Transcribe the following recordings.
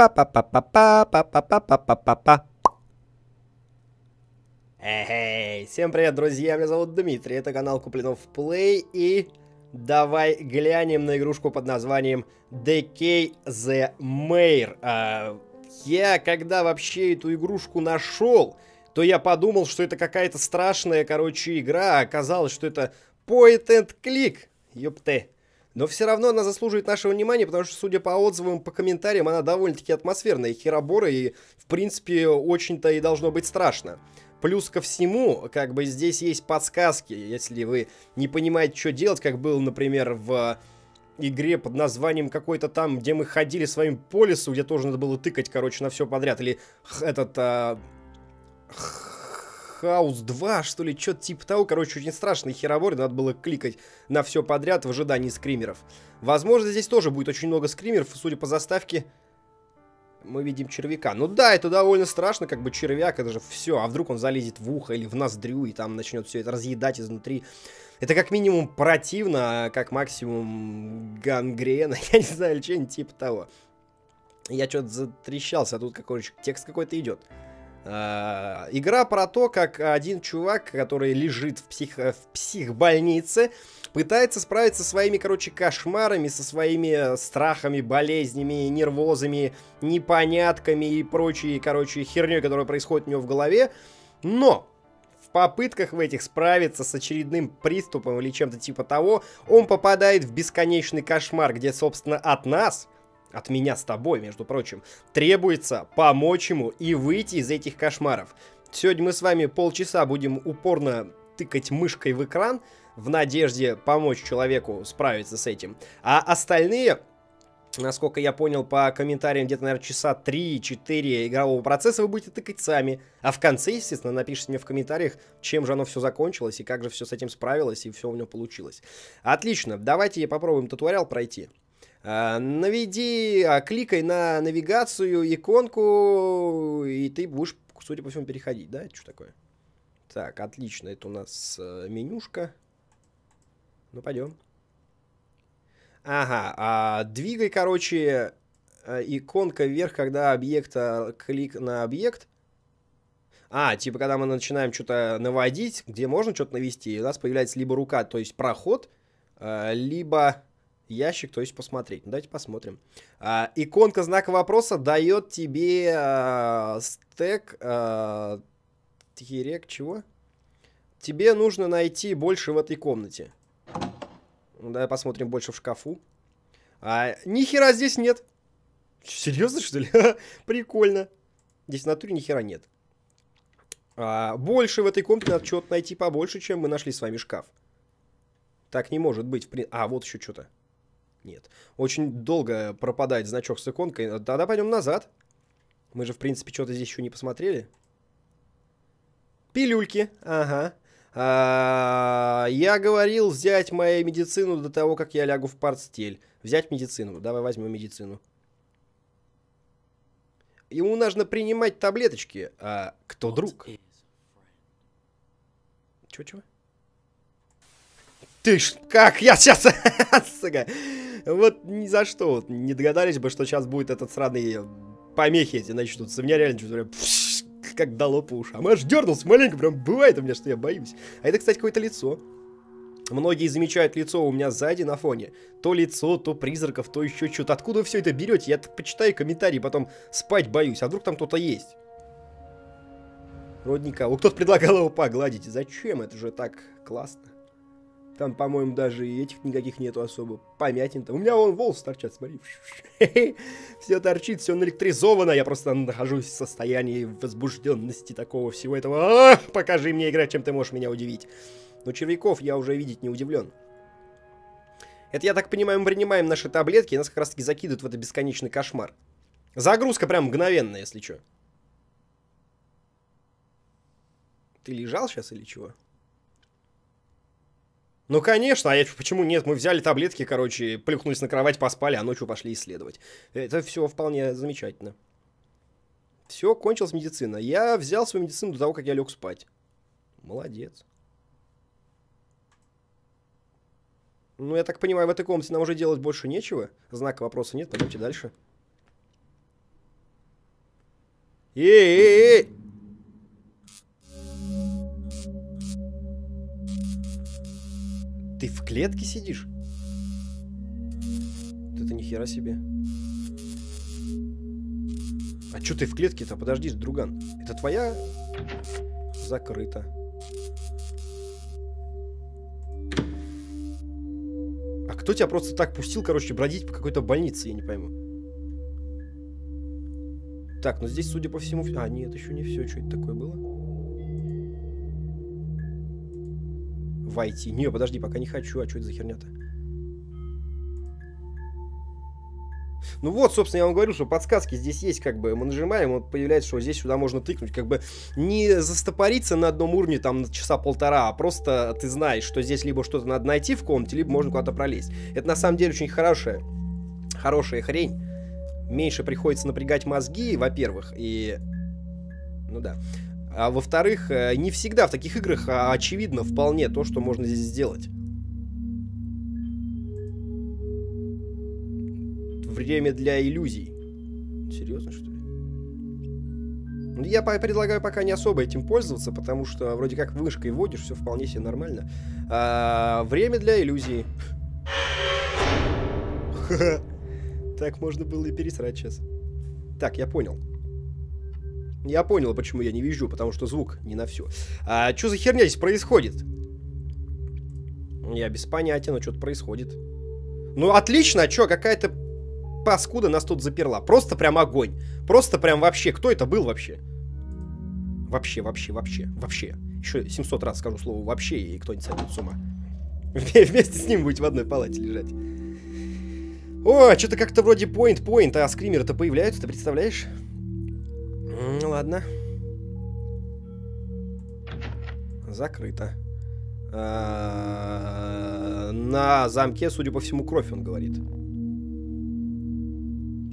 Па-па-па-па-па-па-па-па-па-па. Эй, всем привет, друзья, меня зовут Дмитрий, это канал Куплинов Play, и давай глянем на игрушку под названием Decay the Mayor. А, я, когда вообще эту игрушку нашел, то я подумал, что это какая-то страшная, короче, игра, а оказалось, что это point and click, ёпте. Но все равно она заслуживает нашего внимания, потому что, судя по отзывам, по комментариям, она довольно-таки атмосферная, херобора, и, в принципе, очень-то и должно быть страшно. Плюс ко всему, как бы здесь есть подсказки, если вы не понимаете, что делать, как было, например, в игре под названием какой-то там, где мы ходили с вами по лесу, где тоже надо было тыкать, короче, на все подряд, или этот... А, Хаус 2, что ли, что-то типа того. Короче, очень страшный херобор, надо было кликать на все подряд в ожидании скримеров. Возможно, здесь тоже будет очень много скримеров, судя по заставке, мы видим червяка. Ну да, это довольно страшно, как бы червяк, это же все. А вдруг он залезет в ухо или в ноздрю и там начнет все это разъедать изнутри. Это как минимум противно, а как максимум гангрена, я не знаю, или что-нибудь типа того. Я что-то затрещался, а тут какой-то текст какой-то идет. Uh, игра про то, как один чувак, который лежит в, псих, в психбольнице, пытается справиться со своими, короче, кошмарами, со своими страхами, болезнями, нервозами, непонятками и прочей, короче, херней, которая происходит у него в голове. Но в попытках в этих справиться с очередным приступом или чем-то типа того, он попадает в бесконечный кошмар, где, собственно, от нас от меня с тобой, между прочим, требуется помочь ему и выйти из этих кошмаров. Сегодня мы с вами полчаса будем упорно тыкать мышкой в экран в надежде помочь человеку справиться с этим. А остальные, насколько я понял по комментариям, где-то, наверное, часа 3-4 игрового процесса вы будете тыкать сами. А в конце, естественно, напишите мне в комментариях, чем же оно все закончилось и как же все с этим справилось и все у него получилось. Отлично, давайте попробуем туториал пройти. А, наведи, а, кликай на навигацию, иконку, и ты будешь, судя по всему, переходить, да? Что такое? Так, отлично, это у нас э, менюшка. Ну, пойдем. Ага, а, двигай, короче, э, иконка вверх, когда объекта, клик на объект. А, типа, когда мы начинаем что-то наводить, где можно что-то навести, у нас появляется либо рука, то есть проход, э, либо ящик, то есть посмотреть. Ну, давайте посмотрим. А, иконка знака вопроса дает тебе а, стек... А, тихий чего? Тебе нужно найти больше в этой комнате. Ну, давай посмотрим больше в шкафу. А, ни хера здесь нет. Серьезно, что ли? Прикольно. Здесь в натуре ни хера нет. А, больше в этой комнате надо чего-то найти побольше, чем мы нашли с вами шкаф. Так не может быть. В при... А, вот еще что-то. Нет. Очень долго пропадает значок с иконкой. Тогда пойдем назад. Мы же, в принципе, что-то здесь еще не посмотрели. Пилюльки. Ага. А, я говорил взять мою медицину до того, как я лягу в постель. Взять медицину. Давай возьмем медицину. Ему нужно принимать таблеточки. А кто друг? Чего-чего? Ты ж, как я сейчас, сука. Вот ни за что вот, не догадались бы, что сейчас будет этот сраный э, помехи эти начнутся. Меня реально что-то прям как дало по ушам. Аж дернулся маленько, прям бывает у меня, что я боюсь. А это, кстати, какое-то лицо. Многие замечают лицо у меня сзади на фоне. То лицо, то призраков, то еще что-то. Откуда вы все это берете? Я почитаю комментарии, потом спать боюсь. А вдруг там кто-то есть? Вроде никого. Кто-то предлагал его погладить. Зачем? Это же так классно. Там, по-моему, даже и этих никаких нету особо. Помятин там. У меня вон волосы торчат, смотри. Все торчит, все наэлектризовано. Я просто нахожусь в состоянии возбужденности такого всего этого. Ах, покажи мне игра, чем ты можешь меня удивить. Но червяков я уже видеть не удивлен. Это, я так понимаю, мы принимаем наши таблетки, и нас как раз таки закидывают в этот бесконечный кошмар. Загрузка прям мгновенная, если что. Ты лежал сейчас или чего? Ну, конечно, а я, почему нет? Мы взяли таблетки, короче, плюхнулись на кровать, поспали, а ночью пошли исследовать. Это все вполне замечательно. Все, кончилась медицина. Я взял свою медицину до того, как я лег спать. Молодец. Ну, я так понимаю, в этой комнате нам уже делать больше нечего. Знака вопроса нет, пойдемте дальше. Эй-эй-эй! Клетке сидишь? Это ни хера себе. А чё ты в клетке-то? Подожди, друган. Это твоя? Закрыто. А кто тебя просто так пустил, короче, бродить по какой-то больнице, я не пойму. Так, ну здесь, судя по всему... А, нет, еще не все. Что это такое было? Войти. Не, подожди, пока не хочу. А что это за херня-то? Ну вот, собственно, я вам говорю, что подсказки здесь есть, как бы, мы нажимаем, вот появляется, что здесь сюда можно тыкнуть, как бы, не застопориться на одном уровне, там, на часа полтора, а просто ты знаешь, что здесь либо что-то надо найти в комнате, либо можно куда-то пролезть. Это, на самом деле, очень хорошая, хорошая хрень. Меньше приходится напрягать мозги, во-первых, и... Ну да. А во-вторых, э, не всегда в таких играх а, очевидно вполне то, что можно здесь сделать. Время для иллюзий. Серьезно, что ли? Ну, я предлагаю пока не особо этим пользоваться, потому что вроде как вышкой вводишь, все вполне себе нормально. А, время для иллюзий. Так можно было и пересрать сейчас. Так, я понял. Я понял, почему я не вижу, потому что звук не на все. А что за херня здесь происходит? Я без понятия, но что-то происходит. Ну, отлично, а что, какая-то паскуда нас тут заперла. Просто прям огонь. Просто прям вообще. Кто это был вообще? Вообще, вообще, вообще, вообще. Еще 700 раз скажу слово вообще, и кто-нибудь сойдет с ума. Вместе с ним будете в одной палате лежать. О, что-то как-то вроде point-point, а скримеры-то появляются, ты представляешь? Ну ладно. Закрыто. А, на замке, судя по всему, кровь, он говорит.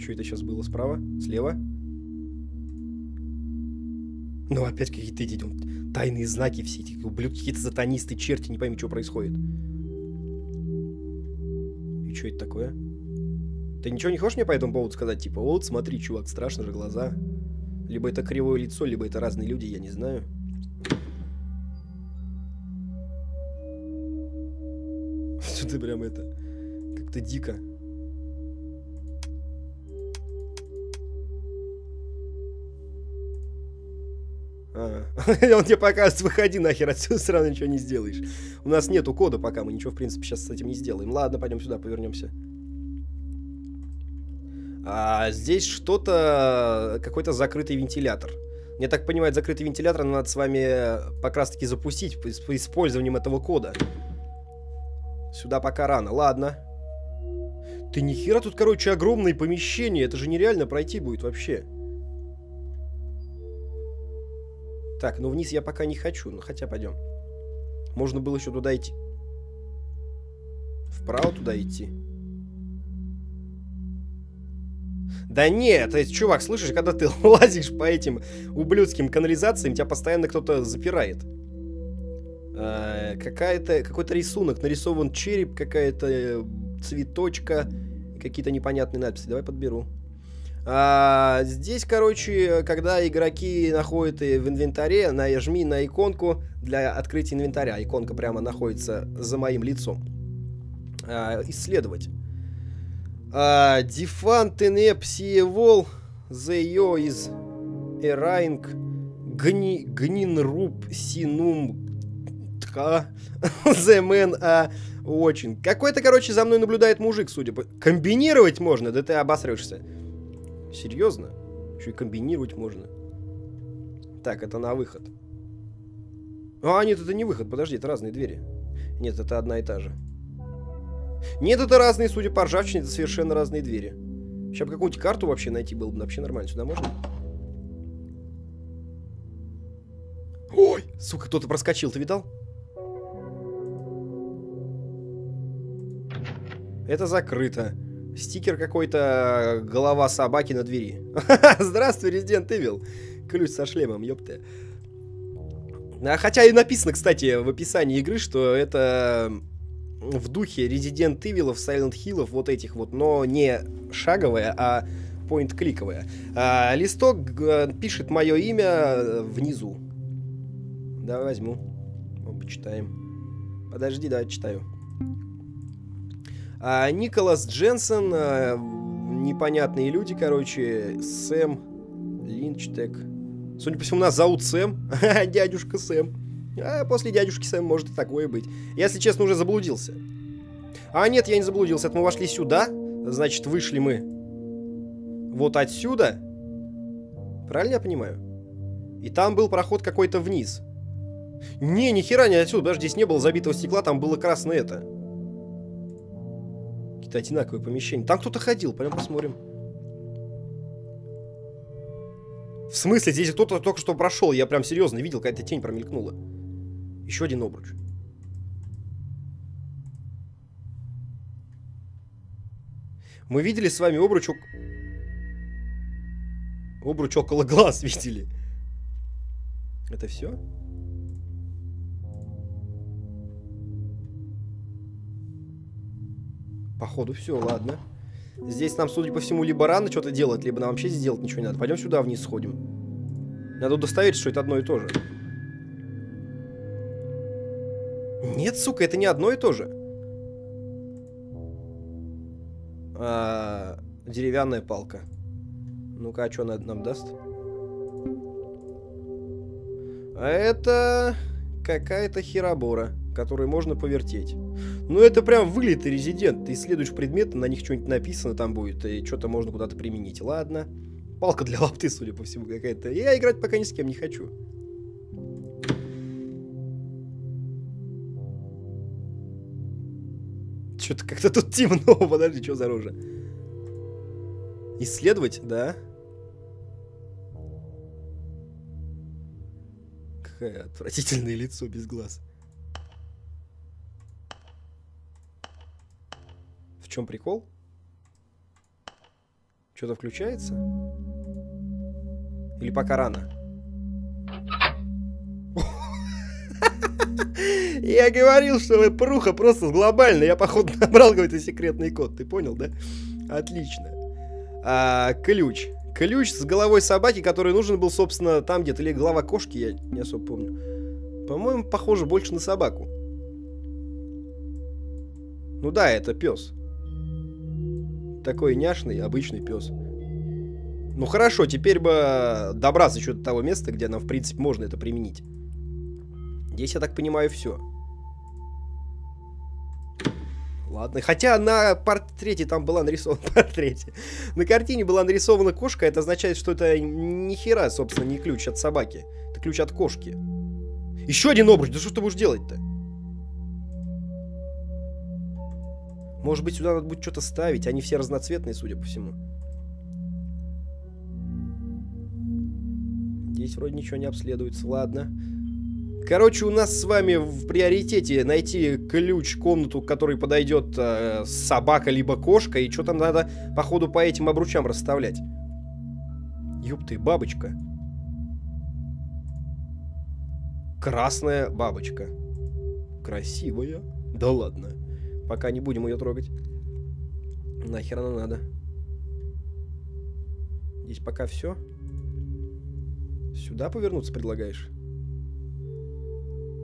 Что это сейчас было справа? Слева? Ну, опять какие-то эти тайные знаки все эти ублюдки, какие-то сатанисты, черти, не пойми, что происходит. И что это такое? Ты ничего не хочешь мне по этому поводу сказать? Типа, вот, смотри, чувак, страшно же глаза. Либо это кривое лицо, либо это разные люди, я не знаю. Что ты прям это... Как-то дико. А, он тебе показывает, выходи нахер отсюда, равно ничего не сделаешь. У нас нету кода пока, мы ничего, в принципе, сейчас с этим не сделаем. Ладно, пойдем сюда, повернемся. А здесь что-то, какой-то закрытый вентилятор. Я так понимаю, закрытый вентилятор надо с вами как раз таки запустить по использованием этого кода. Сюда пока рано, ладно. Ты нихера тут, короче, огромное помещение, это же нереально пройти будет вообще. Так, ну вниз я пока не хочу, ну хотя пойдем. Можно было еще туда идти. Вправо туда идти. Да нет, это, чувак, слышишь, когда ты лазишь по этим ублюдским канализациям, тебя постоянно кто-то запирает. А, какая-то, какой-то рисунок, нарисован череп, какая-то э, цветочка, какие-то непонятные надписи. Давай подберу. А, здесь, короче, когда игроки находят в инвентаре, нажми на иконку для открытия инвентаря. Иконка прямо находится за моим лицом. А, исследовать. А, Дефан Тенеп Сиевол Зео из Эрайнг Гни, Гнинруб Синум Тка Земен А очень. Какой-то, короче, за мной наблюдает мужик, судя по... Комбинировать можно, да ты обосрешься. Серьезно? Еще и комбинировать можно. Так, это на выход. А, нет, это не выход, подожди, это разные двери. Нет, это одна и та же. Нет, это разные, судя по ржавчине, это совершенно разные двери. Сейчас бы какую-нибудь карту вообще найти было бы вообще нормально. Сюда можно? Ой, сука, кто-то проскочил, ты видал? Это закрыто. Стикер какой-то, голова собаки на двери. Здравствуй, Resident Evil. Ключ со шлемом, ёпта. А, хотя и написано, кстати, в описании игры, что это в духе Resident Evil, Silent Hill, вот этих вот, но не шаговая, а point кликовая. А, листок пишет мое имя э, внизу. Да, возьму. Вот, почитаем. Подожди, да, читаю. А, Николас Дженсен, а, непонятные люди, короче, Сэм Линчтек. Судя по всему, нас зовут Сэм, дядюшка Сэм. А после дядюшки Сэм может и такое быть. Я, если честно, уже заблудился. А нет, я не заблудился. Это мы вошли сюда. Значит, вышли мы вот отсюда. Правильно я понимаю? И там был проход какой-то вниз. Не, ни хера не отсюда. Даже здесь не было забитого стекла, там было красное это. Какие-то одинаковые помещения. Там кто-то ходил, пойдем посмотрим. В смысле, здесь кто-то только что прошел. Я прям серьезно видел, какая-то тень промелькнула. Еще один обруч. Мы видели с вами обруч... Обруч около глаз видели. Это все? Походу все, ладно. Здесь нам, судя по всему, либо рано что-то делать, либо нам вообще сделать ничего не надо. Пойдем сюда вниз сходим. Надо удостовериться, что это одно и то же. Нет, сука, это не одно и то же. А, деревянная палка. Ну-ка, а что она нам даст? А это какая-то херобора, которую можно повертеть. Ну, это прям вылитый резидент. Ты исследуешь предметы, на них что-нибудь написано там будет, и что-то можно куда-то применить. Ладно. Палка для лапты, судя по всему, какая-то. Я играть пока ни с кем не хочу. Что-то как-то тут темно. Подожди, что за рожа? Исследовать, да? Какое отвратительное лицо без глаз. В чем прикол? Что-то включается? Или пока рано? Я говорил, что пруха просто глобальная. Я, походу, набрал какой-то секретный код. Ты понял, да? Отлично. А, ключ. Ключ с головой собаки, который нужен был, собственно, там где-то. Или голова кошки, я не особо помню. По-моему, похоже больше на собаку. Ну да, это пес. Такой няшный, обычный пес. Ну хорошо, теперь бы добраться еще до того места, где нам, в принципе, можно это применить. Здесь, я так понимаю, все. Ладно, хотя на портрете там была нарисована портрете. На картине была нарисована кошка, это означает, что это ни хера, собственно, не ключ от собаки. Это ключ от кошки. Еще один обруч, да что ты будешь делать-то? Может быть, сюда надо будет что-то ставить, они все разноцветные, судя по всему. Здесь вроде ничего не обследуется, ладно. Короче, у нас с вами в приоритете найти ключ, комнату, к которой подойдет э, собака либо кошка, и что там надо, походу, по этим обручам расставлять. Ёб бабочка. Красная бабочка. Красивая. Да ладно. Пока не будем ее трогать. Нахер она надо. Здесь пока все. Сюда повернуться предлагаешь?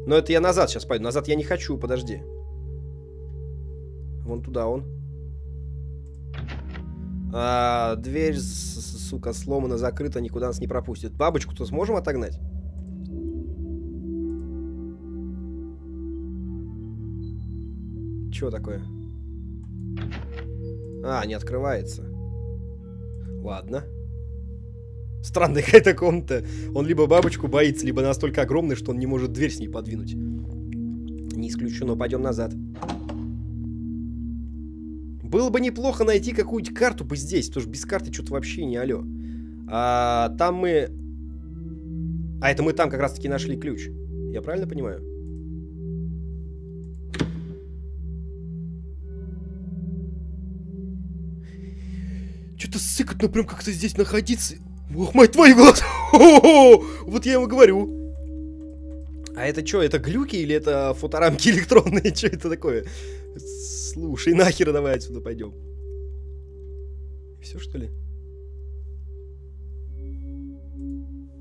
Но это я назад сейчас пойду. Назад я не хочу, подожди. Вон туда он. А, дверь, сука, сломана, закрыта, никуда нас не пропустит. Бабочку-то сможем отогнать? Чего такое? А, не открывается. Ладно. Странная какая-то комната. Он либо бабочку боится, либо настолько огромный, что он не может дверь с ней подвинуть. Не исключено. Пойдем назад. Было бы неплохо найти какую-нибудь карту бы здесь, потому что без карты что-то вообще не алё. А, там мы... А, это мы там как раз-таки нашли ключ. Я правильно понимаю? Что-то сыкотно прям как-то здесь находиться. Ух, мать твою, глаз! Вот я ему говорю. А это что, это глюки или это фоторамки электронные? Что это такое? Слушай, нахер давай отсюда пойдем. Все что ли?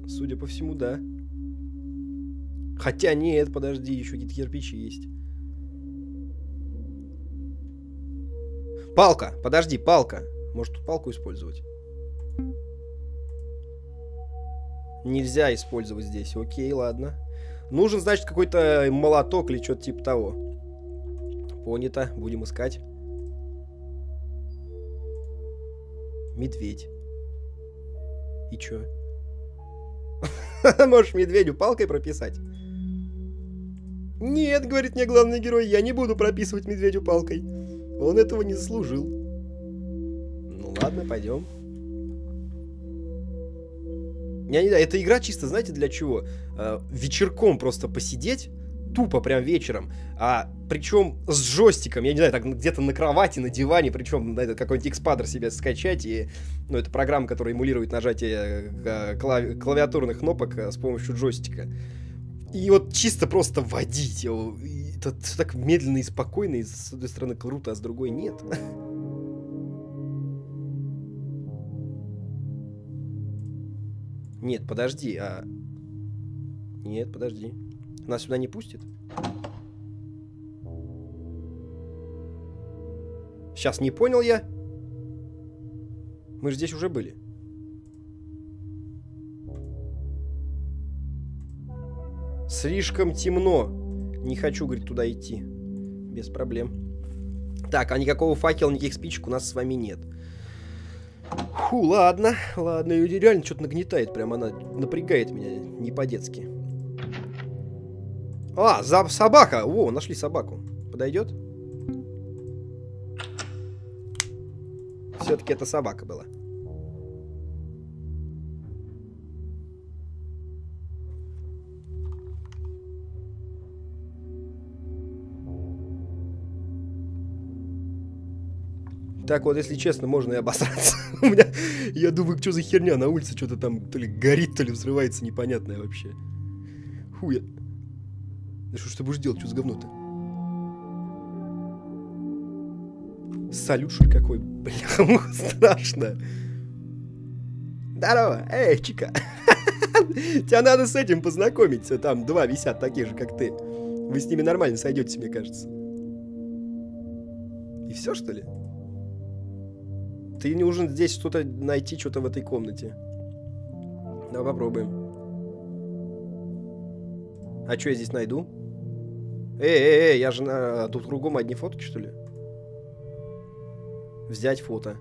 Судя по всему, да. Хотя нет, подожди, еще какие-то кирпичи есть. Палка, подожди, палка. Может тут палку использовать? Нельзя использовать здесь. Окей, ладно. Нужен, значит, какой-то молоток или что-то типа того. Понято. Будем искать. Медведь. И чё? Можешь медведю палкой прописать? Нет, говорит мне главный герой, я не буду прописывать медведю палкой. Он этого не заслужил. Ну ладно, пойдем. Я не знаю, эта игра чисто, знаете, для чего? Э, вечерком просто посидеть, тупо прям вечером, а причем с джойстиком, я не знаю, так где-то на кровати, на диване, причем на какой-нибудь экспадер себе скачать, и, ну, это программа, которая эмулирует нажатие э, клави клавиатурных кнопок э, с помощью джойстика. И вот чисто просто водить его. Это так медленно и спокойно, и с одной стороны круто, а с другой нет. Нет, подожди, а... Нет, подожди. Нас сюда не пустит? Сейчас не понял я. Мы же здесь уже были. Слишком темно. Не хочу, говорит, туда идти. Без проблем. Так, а никакого факела, никаких спичек у нас с вами нет. Фу, ладно, ладно, ее реально что-то нагнетает, прям она напрягает меня не по-детски. А, за собака! О, нашли собаку. Подойдет? Все-таки это собака была. Так вот, если честно, можно и обосраться. У меня, я думаю, что за херня на улице что-то там то ли горит, то ли взрывается непонятное вообще. Хуя. Да что ж ты будешь делать, что за говно-то? Салют, что какой? Бля, страшно. Здорово, эй, чика. Тебя надо с этим познакомить. Там два висят такие же, как ты. Вы с ними нормально сойдетесь, мне кажется. И все, что ли? Ты нужен здесь что-то найти, что-то в этой комнате. Давай попробуем. А что я здесь найду? Эй, эй, эй, я же на... Тут кругом одни фотки, что ли? Взять фото.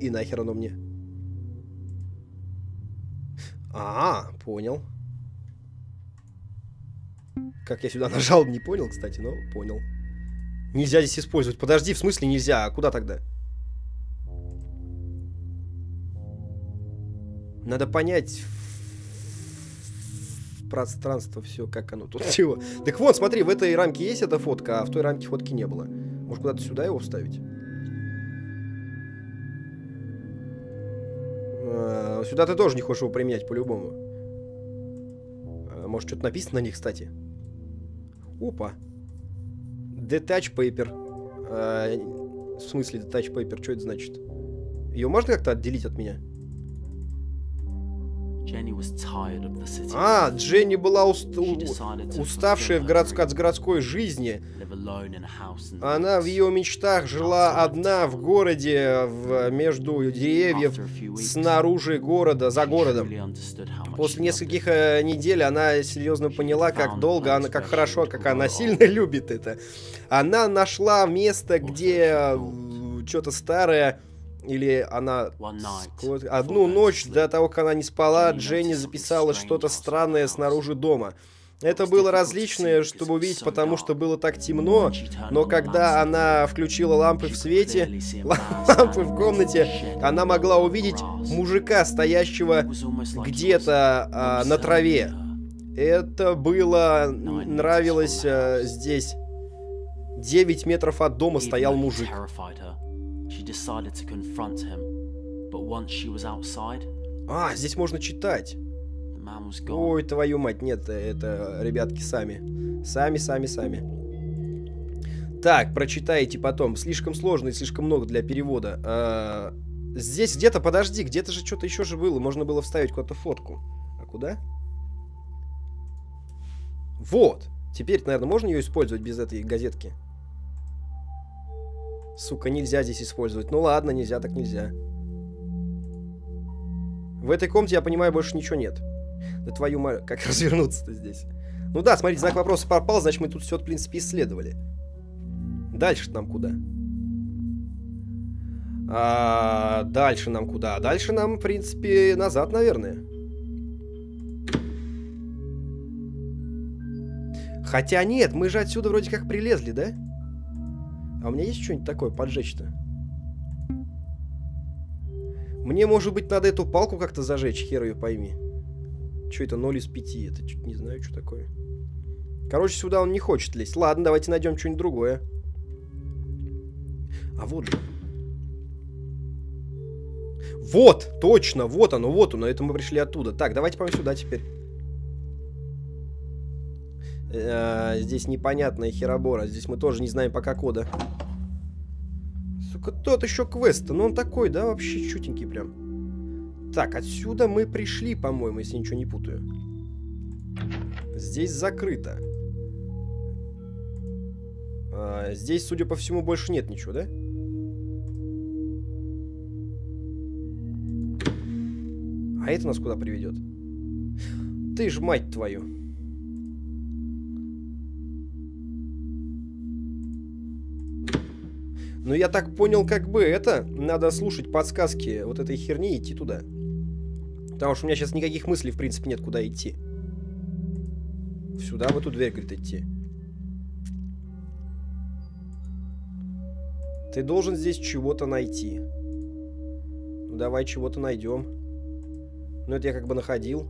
И нахер оно мне? А, понял. Как я сюда нажал, не понял, кстати, но понял. Нельзя здесь использовать. Подожди, в смысле нельзя? А куда тогда? Надо понять пространство все, как оно тут чего. Так вот, смотри, в этой рамке есть эта фотка, а в той рамке фотки не было. Может, куда-то сюда его вставить? А, сюда ты тоже не хочешь его применять по-любому. А, может, что-то написано на них, кстати? Опа. Detach paper. А, в смысле detach paper? Что это значит? Ее можно как-то отделить от меня? А, Дженни была уст... уставшая в городск... от городской жизни. Она в ее мечтах жила одна в городе, в... между деревьев, снаружи города, за городом. После нескольких э, недель она серьезно поняла, как долго, она, как хорошо, как она сильно любит это. Она нашла место, где э, что-то старое или она... Одну ночь до того, как она не спала, Дженни записала что-то странное снаружи дома. Это было различное, чтобы увидеть, потому что было так темно, но когда она включила лампы в свете, лампы в комнате, она могла увидеть мужика, стоящего где-то а, на траве. Это было... нравилось а, здесь. 9 метров от дома стоял мужик. А, здесь можно читать. Ой, твою мать, нет, это ребятки сами. Сами, сами, сами. Так, прочитайте потом. Слишком сложно и слишком много для перевода. А, Здесь где-то, подожди, где-то же что-то еще же было. Можно было вставить куда-то фотку. А куда? Вот. Теперь, наверное, можно ее использовать без этой газетки? Сука, нельзя здесь использовать. Ну ладно, нельзя, так нельзя. В этой комнате, я понимаю, больше ничего нет. Да твою мать, как развернуться-то здесь? Ну да, смотрите, знак вопроса попал, значит мы тут все, в принципе, исследовали. Дальше нам куда? А, дальше нам куда? Дальше нам, в принципе, назад, наверное. Хотя нет, мы же отсюда вроде как прилезли, да? А у меня есть что-нибудь такое поджечь-то? Мне, может быть, надо эту палку как-то зажечь, хер ее пойми. Что это 0 из 5? Это чуть не знаю, что такое. Короче, сюда он не хочет лезть. Ладно, давайте найдем что-нибудь другое. А вот же. Вот, точно, вот оно, вот оно. Это мы пришли оттуда. Так, давайте пойдем сюда теперь. Э, здесь непонятная херобора. Здесь мы тоже не знаем пока кода. Сука, тот еще квест. Ну он такой, да, вообще чутенький прям. Так, отсюда мы пришли, по-моему, если ничего не путаю. Здесь закрыто. А, здесь, судя по всему, больше нет ничего, да? А это нас куда приведет? Ты ж мать твою. Ну, я так понял, как бы это... Надо слушать подсказки вот этой херни и идти туда. Потому что у меня сейчас никаких мыслей, в принципе, нет, куда идти. Сюда, в эту дверь, говорит, идти. Ты должен здесь чего-то найти. Ну, давай чего-то найдем. Ну, это я как бы находил.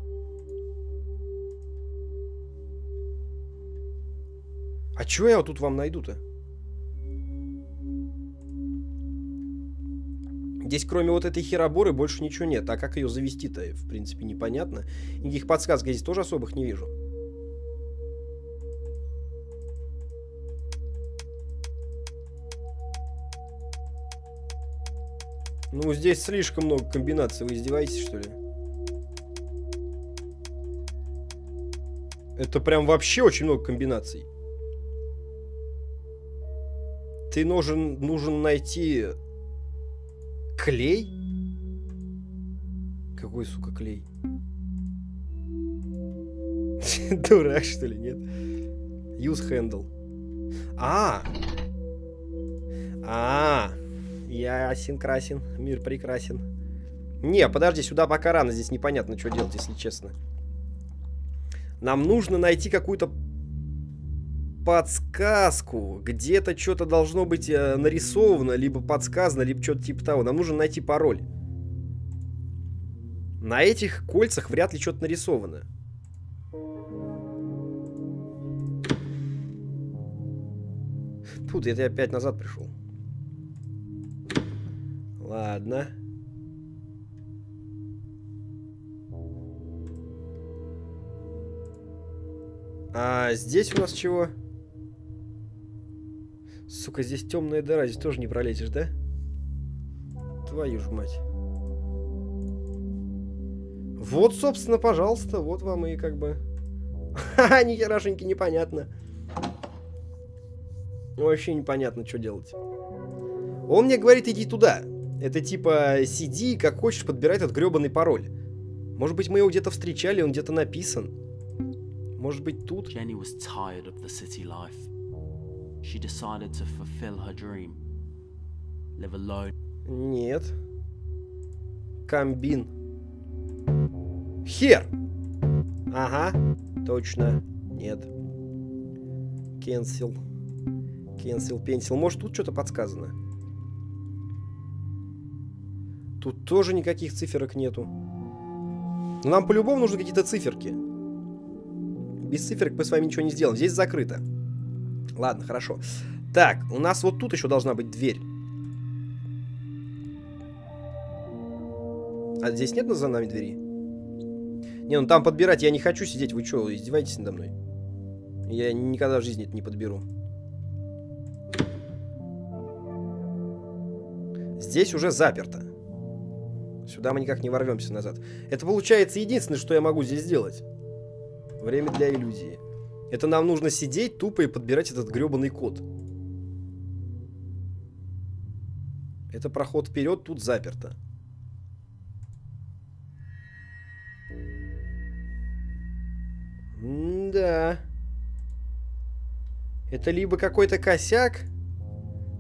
А чего я вот тут вам найду-то? Здесь кроме вот этой хероборы больше ничего нет. А как ее завести-то, в принципе, непонятно. Никаких подсказок я здесь тоже особых не вижу. Ну, здесь слишком много комбинаций. Вы издеваетесь, что ли? Это прям вообще очень много комбинаций. Ты нужен, нужен найти клей? Какой, сука, клей? Дурак, что ли, нет? Use handle. А! А! Ясен красен, мир прекрасен. Не, подожди, сюда пока рано, здесь непонятно, что делать, если честно. Нам нужно найти какую-то подсказку. Где-то что-то должно быть э, нарисовано, либо подсказано, либо что-то типа того. Нам нужно найти пароль. На этих кольцах вряд ли что-то нарисовано. Тут я опять назад пришел. Ладно. А здесь у нас чего? Сука, здесь темная дыра, здесь тоже не пролезешь, да? Твою ж мать. Вот, собственно, пожалуйста, вот вам и как бы... Ха-ха, ни херашеньки непонятно. Вообще непонятно, что делать. Он мне говорит, иди туда. Это типа, сиди, как хочешь, подбирай этот гребаный пароль. Может быть, мы его где-то встречали, он где-то написан. Может быть, тут? Jenny was tired of the city life. She decided to fulfill her dream. Live alone. Нет. Комбин. Хер! Ага, точно. Нет. Cancel. Cancel, pencil. Может, тут что-то подсказано? Тут тоже никаких циферок нету. Но нам по-любому нужны какие-то циферки. Без циферок мы с вами ничего не сделаем. Здесь закрыто. Ладно, хорошо. Так, у нас вот тут еще должна быть дверь. А здесь нет за нами двери? Не, ну там подбирать я не хочу сидеть. Вы что, издеваетесь надо мной? Я никогда в жизни это не подберу. Здесь уже заперто. Сюда мы никак не ворвемся назад. Это получается единственное, что я могу здесь сделать. Время для иллюзии. Это нам нужно сидеть тупо и подбирать этот гребаный код. Это проход вперед, тут заперто. да. Это либо какой-то косяк,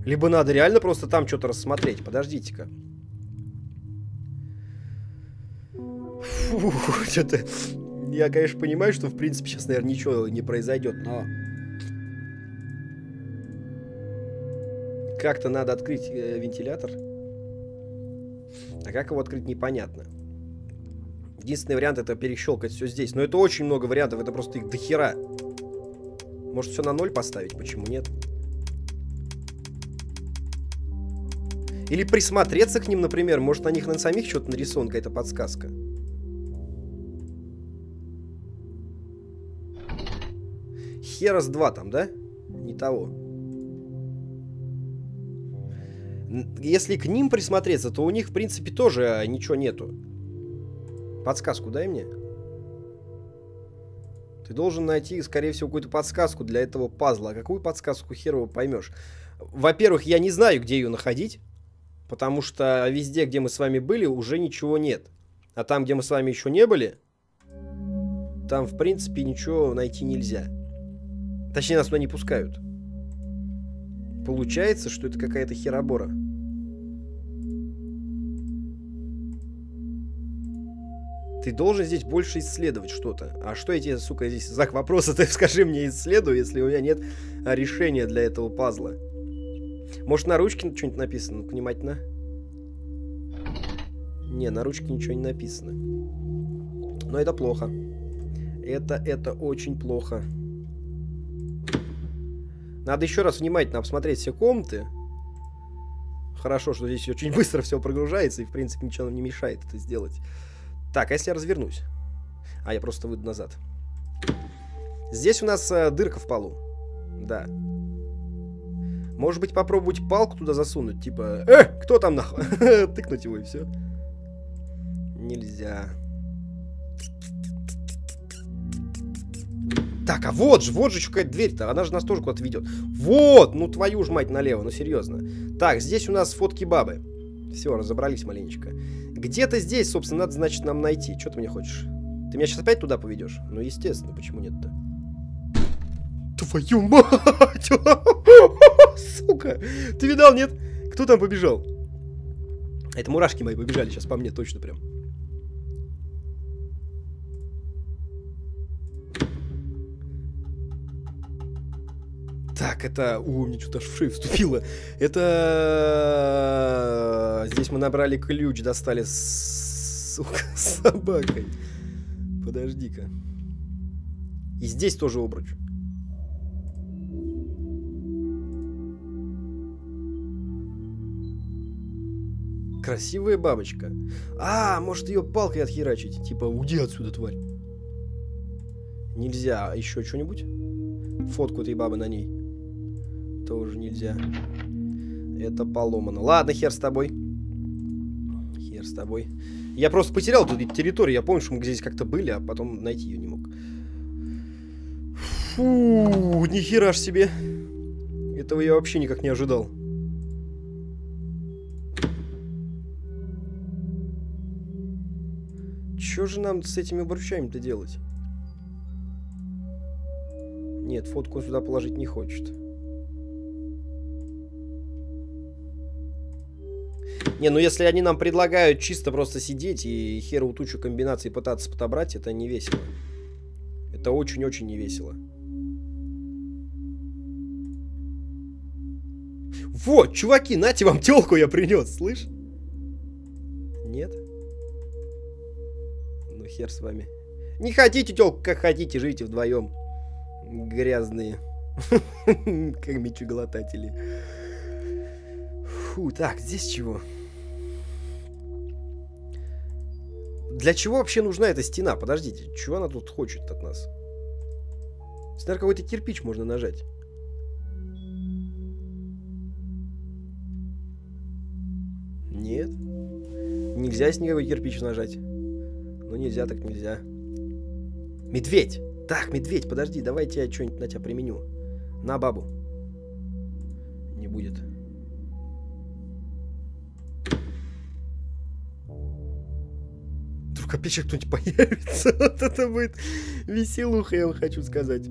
либо надо реально просто там что-то рассмотреть. Подождите-ка. Фу, что-то... Я, конечно, понимаю, что, в принципе, сейчас, наверное, ничего не произойдет, но... Как-то надо открыть э, вентилятор. А как его открыть, непонятно. Единственный вариант это перещелкать все здесь. Но это очень много вариантов, это просто их дохера. Может все на ноль поставить, почему нет? Или присмотреться к ним, например. Может на них на самих что-то нарисован, какая-то подсказка. Херос 2 там, да? Не того. Если к ним присмотреться, то у них, в принципе, тоже а, ничего нету. Подсказку дай мне. Ты должен найти, скорее всего, какую-то подсказку для этого пазла. А какую подсказку херово поймешь? Во-первых, я не знаю, где ее находить. Потому что везде, где мы с вами были, уже ничего нет. А там, где мы с вами еще не были, там, в принципе, ничего найти нельзя. Точнее, нас туда не пускают. Получается, что это какая-то херобора. Ты должен здесь больше исследовать что-то. А что эти, сука, здесь знак вопроса ты скажи мне исследую, если у меня нет решения для этого пазла. Может, на ручке что-нибудь написано? Ну-ка, внимательно. Не, на ручке ничего не написано. Но это плохо. Это, это очень плохо. Надо еще раз внимательно обсмотреть все комнаты. Хорошо, что здесь очень быстро все прогружается, и, в принципе, ничего нам не мешает это сделать. Так, а если я развернусь? А, я просто выйду назад. Здесь у нас э, дырка в полу. Да. Может быть, попробовать палку туда засунуть? Типа, э, кто там нахуй? Тыкнуть его и все. Нельзя. Так, а вот же, вот же еще какая-то дверь-то. Она же нас тоже куда-то ведет. Вот, ну твою ж мать налево, ну серьезно. Так, здесь у нас фотки бабы. Все, разобрались маленечко. Где-то здесь, собственно, надо, значит, нам найти. Что ты мне хочешь? Ты меня сейчас опять туда поведешь? Ну, естественно, почему нет-то? Твою мать! Сука! Ты видал, нет? Кто там побежал? Это мурашки мои побежали сейчас по мне, точно прям. Так, это... У, мне что-то аж в шею вступило. Это... Здесь мы набрали ключ, достали. Сука, с собакой. Подожди-ка. И здесь тоже обруч. Красивая бабочка. А, может ее палкой отхерачить. Типа, уйди отсюда, тварь. Нельзя. А еще что-нибудь? Фотку этой бабы на ней. Тоже нельзя. Это поломано. Ладно, хер с тобой. Хер с тобой. Я просто потерял эту территорию. Я помню, что мы здесь как-то были, а потом найти ее не мог. Фу, нихера ж себе. Этого я вообще никак не ожидал. Что же нам с этими обручами-то делать? Нет, фотку сюда положить не хочет. Не, ну если они нам предлагают чисто просто сидеть и херу тучу комбинаций пытаться подобрать, это не весело. Это очень-очень не весело. Вот, чуваки, нате вам телку я принес, слышь? Нет? Ну хер с вами. Не хотите телку, как хотите, живите вдвоем. Грязные. Как мечеглотатели. Фу, так, здесь чего? Для чего вообще нужна эта стена? Подождите, чего она тут хочет от нас? Наверное, какой-то кирпич можно нажать. Нет. Нельзя нельзя снеговой кирпич нажать. Ну нельзя, так нельзя. Медведь! Так, медведь, подожди, давайте я что-нибудь на тебя применю. На бабу. Не будет. Опять кто-нибудь появится. вот это будет веселуха, я вам хочу сказать.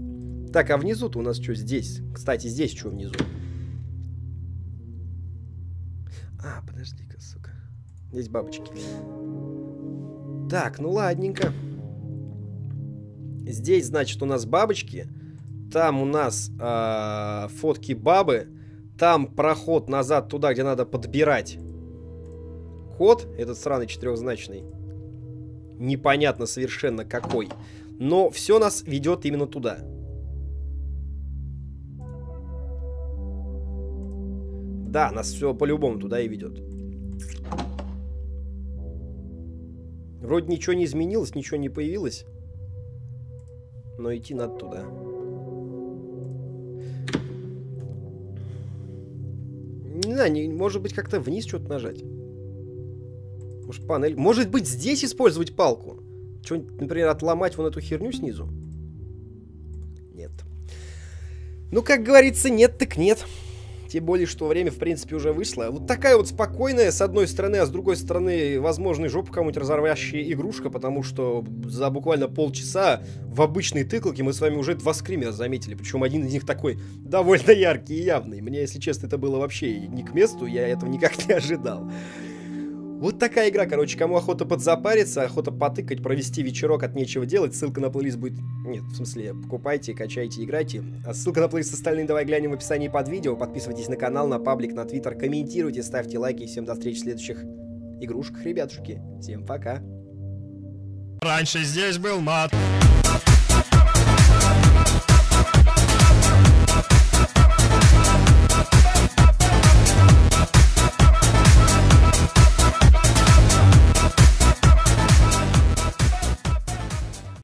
Так, а внизу-то у нас что здесь? Кстати, здесь что внизу? А, подожди-ка, сука. Здесь бабочки. Так, ну ладненько. Здесь, значит, у нас бабочки. Там у нас э, фотки бабы. Там проход назад туда, где надо подбирать код, этот сраный четырехзначный. Непонятно совершенно какой. Но все нас ведет именно туда. Да, нас все по-любому туда и ведет. Вроде ничего не изменилось, ничего не появилось. Но идти надо туда. Не знаю, не, может быть как-то вниз что-то нажать. Может панель... Может быть здесь использовать палку? Что-нибудь, например, отломать вон эту херню снизу? Нет. Ну, как говорится, нет так нет. Тем более, что время, в принципе, уже вышло. Вот такая вот спокойная, с одной стороны, а с другой стороны, возможно, жопу кому-нибудь разорвящая игрушка, потому что за буквально полчаса в обычной тыкалке мы с вами уже два скримера заметили. Причем один из них такой довольно яркий и явный. Мне, если честно, это было вообще не к месту, я этого никак не ожидал. Вот такая игра, короче, кому охота подзапариться, охота потыкать, провести вечерок от нечего делать, ссылка на плейлист будет... Нет, в смысле, покупайте, качайте, играйте. А ссылка на плейлист остальные давай глянем в описании под видео. Подписывайтесь на канал, на паблик, на твиттер, комментируйте, ставьте лайки. Всем до встречи в следующих игрушках, ребятушки. Всем пока. Раньше здесь был мат. Bye.